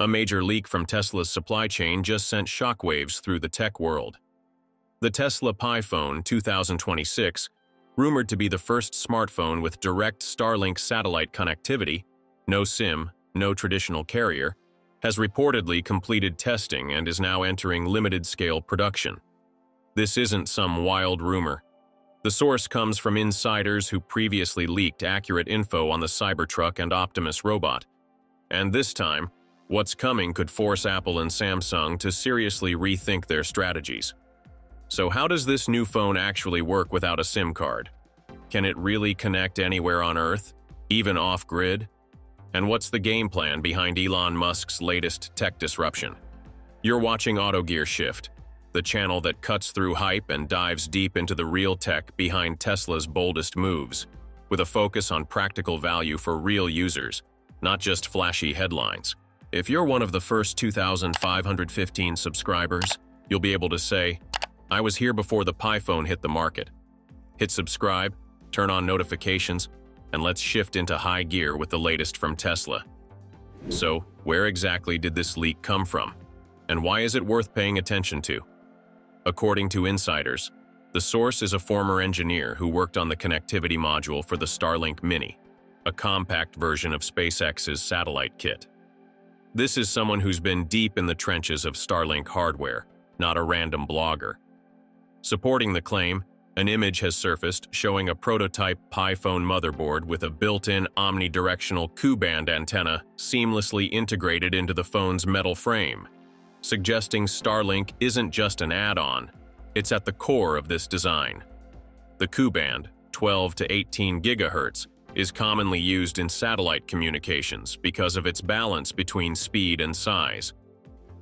A major leak from Tesla's supply chain just sent shockwaves through the tech world. The Tesla Pi Phone 2026, rumored to be the first smartphone with direct Starlink satellite connectivity, no SIM, no traditional carrier, has reportedly completed testing and is now entering limited-scale production. This isn't some wild rumor. The source comes from insiders who previously leaked accurate info on the Cybertruck and Optimus robot. And this time, What's coming could force Apple and Samsung to seriously rethink their strategies. So how does this new phone actually work without a SIM card? Can it really connect anywhere on Earth, even off-grid? And what's the game plan behind Elon Musk's latest tech disruption? You're watching AutoGear Shift, the channel that cuts through hype and dives deep into the real tech behind Tesla's boldest moves, with a focus on practical value for real users, not just flashy headlines. If you're one of the first 2,515 subscribers, you'll be able to say, I was here before the Pi phone hit the market. Hit subscribe, turn on notifications, and let's shift into high gear with the latest from Tesla. So, where exactly did this leak come from? And why is it worth paying attention to? According to insiders, the source is a former engineer who worked on the connectivity module for the Starlink Mini, a compact version of SpaceX's satellite kit. This is someone who's been deep in the trenches of Starlink hardware, not a random blogger. Supporting the claim, an image has surfaced showing a prototype Pi phone motherboard with a built-in omnidirectional Ku-band antenna seamlessly integrated into the phone's metal frame, suggesting Starlink isn't just an add-on, it's at the core of this design. The Ku-band, 12 to 18 gigahertz, is commonly used in satellite communications because of its balance between speed and size.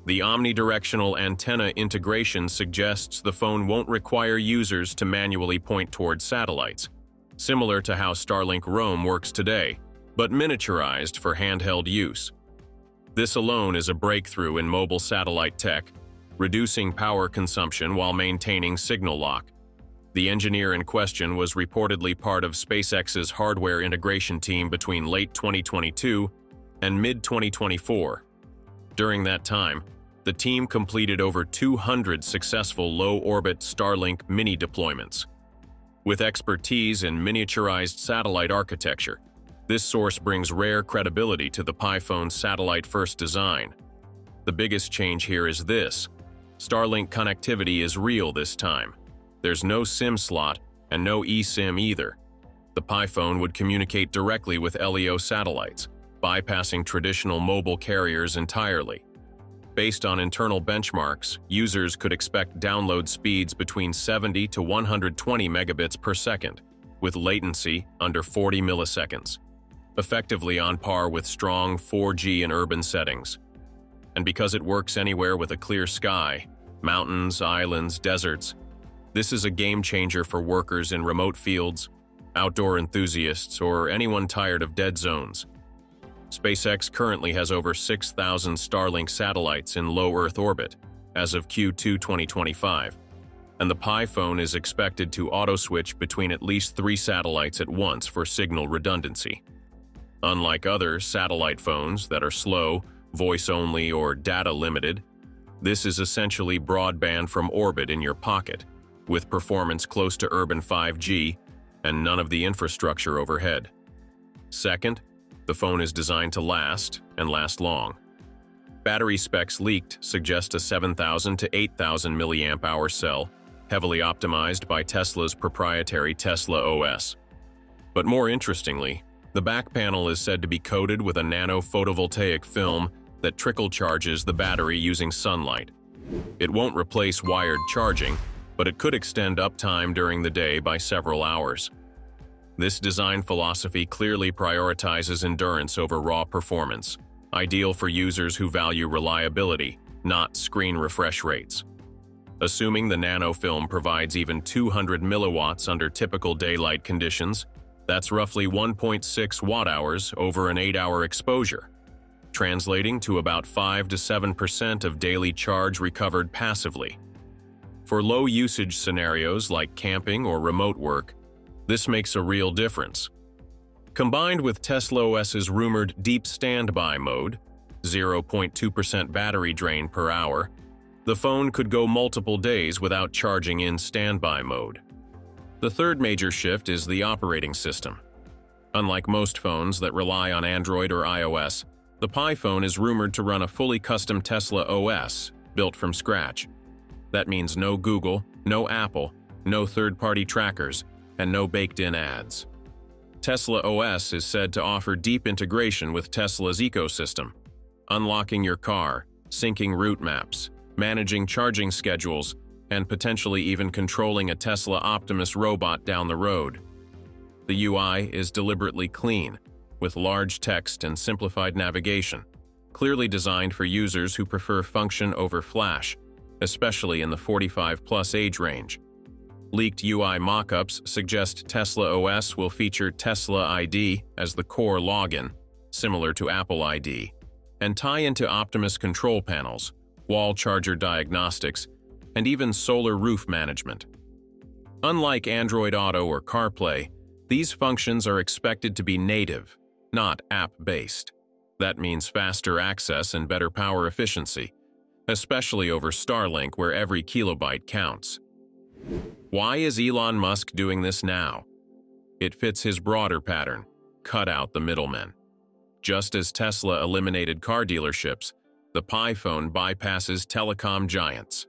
The omnidirectional antenna integration suggests the phone won't require users to manually point towards satellites, similar to how Starlink Roam works today, but miniaturized for handheld use. This alone is a breakthrough in mobile satellite tech, reducing power consumption while maintaining signal lock. The engineer in question was reportedly part of SpaceX's hardware integration team between late 2022 and mid-2024. During that time, the team completed over 200 successful low-orbit Starlink mini deployments. With expertise in miniaturized satellite architecture, this source brings rare credibility to the Pi phone's satellite-first design. The biggest change here is this. Starlink connectivity is real this time. There's no SIM slot and no eSIM either. The Pi phone would communicate directly with LEO satellites, bypassing traditional mobile carriers entirely. Based on internal benchmarks, users could expect download speeds between 70 to 120 megabits per second, with latency under 40 milliseconds, effectively on par with strong 4G in urban settings. And because it works anywhere with a clear sky, mountains, islands, deserts, this is a game changer for workers in remote fields, outdoor enthusiasts, or anyone tired of dead zones. SpaceX currently has over 6,000 Starlink satellites in low Earth orbit as of Q2 2025, and the Pi phone is expected to auto-switch between at least three satellites at once for signal redundancy. Unlike other satellite phones that are slow, voice-only, or data-limited, this is essentially broadband from orbit in your pocket, with performance close to urban 5G and none of the infrastructure overhead. Second, the phone is designed to last, and last long. Battery specs leaked suggest a 7,000 to 8,000 mAh cell, heavily optimized by Tesla's proprietary Tesla OS. But more interestingly, the back panel is said to be coated with a nano photovoltaic film that trickle charges the battery using sunlight. It won't replace wired charging, but it could extend uptime during the day by several hours. This design philosophy clearly prioritizes endurance over raw performance, ideal for users who value reliability, not screen refresh rates. Assuming the nanofilm provides even 200 milliwatts under typical daylight conditions, that's roughly 1.6 watt-hours over an 8-hour exposure, translating to about 5 to 7% of daily charge recovered passively. For low-usage scenarios like camping or remote work, this makes a real difference. Combined with Tesla OS's rumored deep standby mode, 0.2% battery drain per hour, the phone could go multiple days without charging in standby mode. The third major shift is the operating system. Unlike most phones that rely on Android or iOS, the Pi phone is rumored to run a fully custom Tesla OS, built from scratch. That means no Google, no Apple, no third-party trackers, and no baked-in ads. Tesla OS is said to offer deep integration with Tesla's ecosystem, unlocking your car, syncing route maps, managing charging schedules, and potentially even controlling a Tesla Optimus robot down the road. The UI is deliberately clean, with large text and simplified navigation, clearly designed for users who prefer function over flash, especially in the 45-plus age range. Leaked UI mockups suggest Tesla OS will feature Tesla ID as the core login, similar to Apple ID, and tie into Optimus control panels, wall charger diagnostics, and even solar roof management. Unlike Android Auto or CarPlay, these functions are expected to be native, not app-based. That means faster access and better power efficiency, especially over Starlink where every kilobyte counts. Why is Elon Musk doing this now? It fits his broader pattern, cut out the middlemen. Just as Tesla eliminated car dealerships, the Pi phone bypasses telecom giants.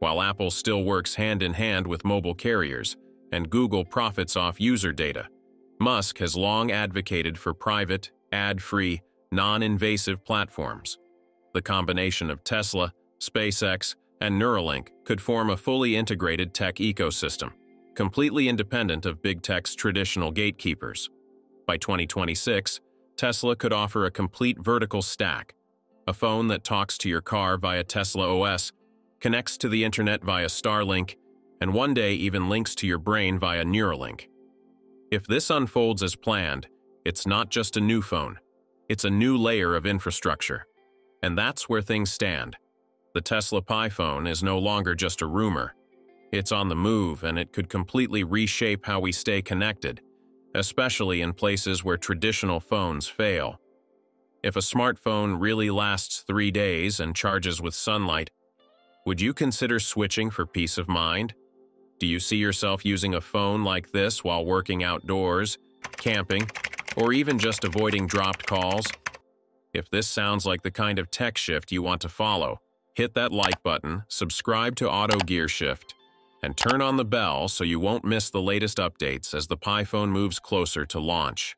While Apple still works hand-in-hand -hand with mobile carriers, and Google profits off user data. Musk has long advocated for private, ad-free, non-invasive platforms. The combination of Tesla, SpaceX, and Neuralink could form a fully integrated tech ecosystem, completely independent of big tech's traditional gatekeepers. By 2026, Tesla could offer a complete vertical stack, a phone that talks to your car via Tesla OS, connects to the internet via Starlink, and one day even links to your brain via Neuralink. If this unfolds as planned, it's not just a new phone, it's a new layer of infrastructure. And that's where things stand. The Tesla Pi phone is no longer just a rumor. It's on the move and it could completely reshape how we stay connected, especially in places where traditional phones fail. If a smartphone really lasts three days and charges with sunlight, would you consider switching for peace of mind? Do you see yourself using a phone like this while working outdoors, camping, or even just avoiding dropped calls? If this sounds like the kind of tech shift you want to follow, hit that like button, subscribe to Auto Gear Shift, and turn on the bell so you won't miss the latest updates as the Pi phone moves closer to launch.